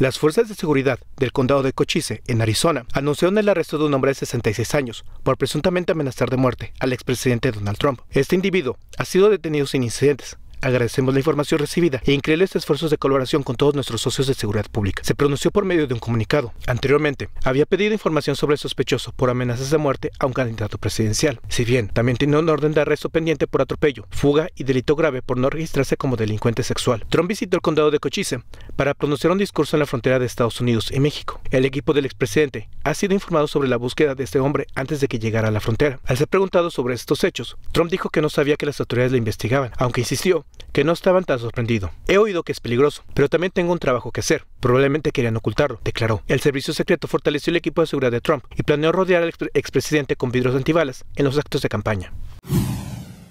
Las fuerzas de seguridad del condado de Cochise, en Arizona, anunciaron el arresto de un hombre de 66 años por presuntamente amenazar de muerte al expresidente Donald Trump. Este individuo ha sido detenido sin incidentes, Agradecemos la información recibida e increíbles esfuerzos de colaboración con todos nuestros socios de seguridad pública. Se pronunció por medio de un comunicado. Anteriormente, había pedido información sobre el sospechoso por amenazas de muerte a un candidato presidencial. Si bien también tiene un orden de arresto pendiente por atropello, fuga y delito grave por no registrarse como delincuente sexual. Trump visitó el condado de Cochise para pronunciar un discurso en la frontera de Estados Unidos y México. El equipo del expresidente ha sido informado sobre la búsqueda de este hombre antes de que llegara a la frontera. Al ser preguntado sobre estos hechos, Trump dijo que no sabía que las autoridades le investigaban, aunque insistió que no estaban tan sorprendidos. He oído que es peligroso, pero también tengo un trabajo que hacer. Probablemente querían ocultarlo, declaró. El servicio secreto fortaleció el equipo de seguridad de Trump y planeó rodear al expresidente con vidrios antibalas en los actos de campaña.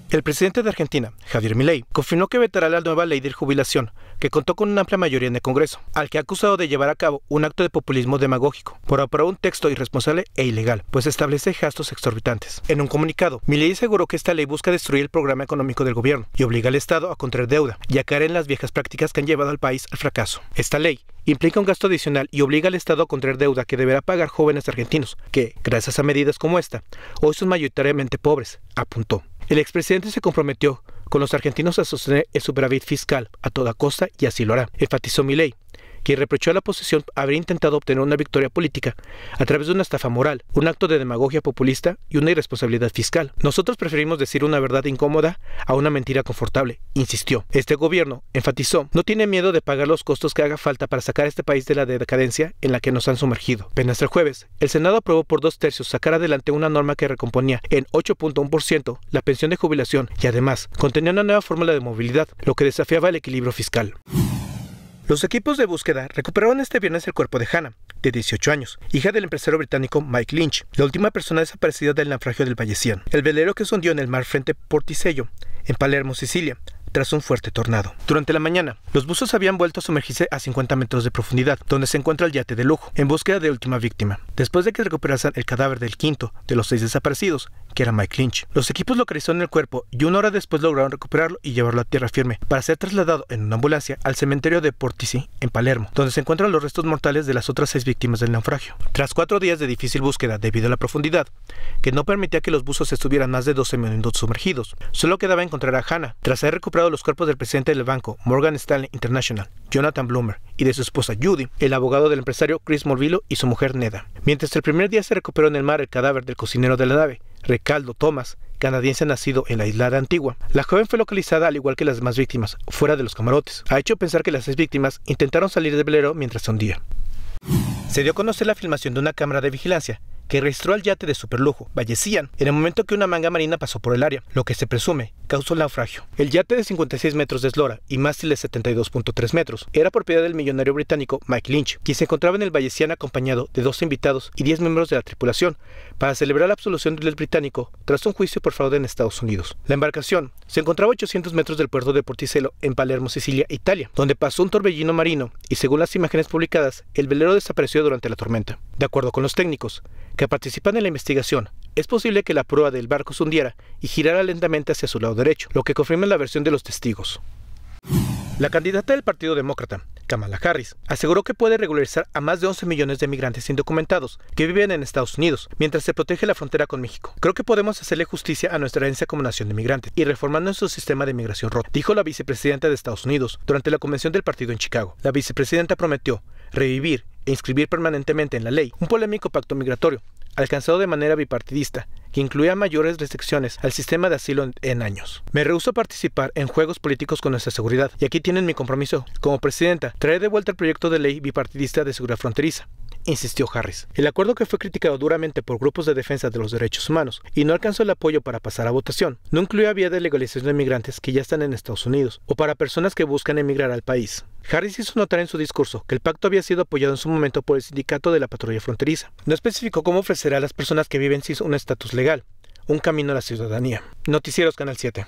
El presidente de Argentina, Javier Milei, confirmó que vetará la nueva ley de jubilación, que contó con una amplia mayoría en el Congreso, al que ha acusado de llevar a cabo un acto de populismo demagógico por aprobar un texto irresponsable e ilegal, pues establece gastos exorbitantes. En un comunicado, Milei aseguró que esta ley busca destruir el programa económico del gobierno y obliga al Estado a contraer deuda y a caer en las viejas prácticas que han llevado al país al fracaso. Esta ley implica un gasto adicional y obliga al Estado a contraer deuda que deberá pagar jóvenes argentinos, que, gracias a medidas como esta, hoy son mayoritariamente pobres, apuntó. El expresidente se comprometió con los argentinos a sostener el superávit fiscal a toda costa y así lo hará, enfatizó Milei quien reprochó a la oposición haber intentado obtener una victoria política a través de una estafa moral, un acto de demagogia populista y una irresponsabilidad fiscal. Nosotros preferimos decir una verdad incómoda a una mentira confortable, insistió. Este gobierno, enfatizó, no tiene miedo de pagar los costos que haga falta para sacar a este país de la decadencia en la que nos han sumergido. Apenas el jueves, el Senado aprobó por dos tercios sacar adelante una norma que recomponía en 8.1% la pensión de jubilación y además contenía una nueva fórmula de movilidad, lo que desafiaba el equilibrio fiscal. Los equipos de búsqueda recuperaron este viernes el cuerpo de Hannah, de 18 años, hija del empresario británico Mike Lynch, la última persona desaparecida del naufragio del Vallecian, el velero que se hundió en el mar frente Porticello, en Palermo, Sicilia, tras un fuerte tornado. Durante la mañana, los buzos habían vuelto a sumergirse a 50 metros de profundidad, donde se encuentra el yate de lujo, en búsqueda de última víctima. Después de que recuperasen el cadáver del quinto de los seis desaparecidos, era Mike Lynch, los equipos localizaron el cuerpo y una hora después lograron recuperarlo y llevarlo a tierra firme para ser trasladado en una ambulancia al cementerio de Portici, en Palermo, donde se encuentran los restos mortales de las otras seis víctimas del naufragio. Tras cuatro días de difícil búsqueda debido a la profundidad, que no permitía que los buzos estuvieran más de 12 minutos sumergidos, solo quedaba encontrar a Hannah, tras haber recuperado los cuerpos del presidente del banco Morgan Stanley International, Jonathan Bloomer, y de su esposa Judy, el abogado del empresario Chris Morvillo y su mujer Neda. Mientras el primer día se recuperó en el mar el cadáver del cocinero de la nave, Recaldo Thomas, canadiense nacido en la isla de Antigua. La joven fue localizada al igual que las demás víctimas, fuera de los camarotes. Ha hecho pensar que las seis víctimas intentaron salir del velero mientras se hundía. Se dio a conocer la filmación de una cámara de vigilancia que registró al yate de superlujo, Vallecian, en el momento que una manga marina pasó por el área, lo que se presume causó el naufragio. El yate de 56 metros de eslora y mástil de 72.3 metros era propiedad del millonario británico Mike Lynch, quien se encontraba en el Vallecian acompañado de dos invitados y 10 miembros de la tripulación para celebrar la absolución del británico tras un juicio por fraude en Estados Unidos. La embarcación se encontraba a 800 metros del puerto de Porticelo en Palermo, Sicilia, Italia, donde pasó un torbellino marino y según las imágenes publicadas, el velero desapareció durante la tormenta. De acuerdo con los técnicos, que participan en la investigación, es posible que la prueba del barco se hundiera y girara lentamente hacia su lado derecho, lo que confirma la versión de los testigos. La candidata del Partido Demócrata, Kamala Harris, aseguró que puede regularizar a más de 11 millones de migrantes indocumentados que viven en Estados Unidos mientras se protege la frontera con México. Creo que podemos hacerle justicia a nuestra herencia como nación de migrantes y reformar nuestro sistema de migración roto, dijo la vicepresidenta de Estados Unidos durante la convención del partido en Chicago. La vicepresidenta prometió revivir e inscribir permanentemente en la ley. Un polémico pacto migratorio alcanzado de manera bipartidista, que incluía mayores restricciones al sistema de asilo en, años. Me rehuso a participar en juegos políticos con nuestra seguridad, y aquí tienen mi compromiso. Como presidenta, traeré de vuelta el proyecto de ley bipartidista de seguridad fronteriza insistió Harris. El acuerdo que fue criticado duramente por grupos de defensa de los derechos humanos y no alcanzó el apoyo para pasar a votación, no incluía vía de legalización de migrantes que ya están en Estados Unidos o para personas que buscan emigrar al país. Harris hizo notar en su discurso que el pacto había sido apoyado en su momento por el sindicato de la patrulla fronteriza. No especificó cómo ofrecerá a las personas que viven sin un estatus legal un camino a la ciudadanía. Noticieros Canal 7.